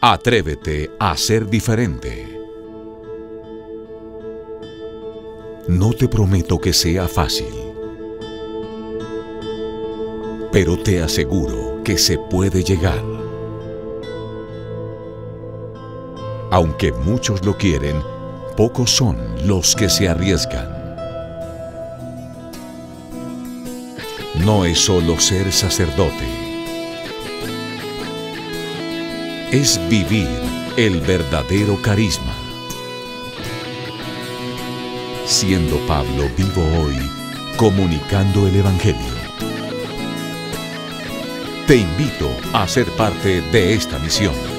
Atrévete a ser diferente. No te prometo que sea fácil, pero te aseguro que se puede llegar. Aunque muchos lo quieren, pocos son los que se arriesgan. No es solo ser sacerdote, es vivir el verdadero carisma. Siendo Pablo vivo hoy, comunicando el Evangelio. Te invito a ser parte de esta misión.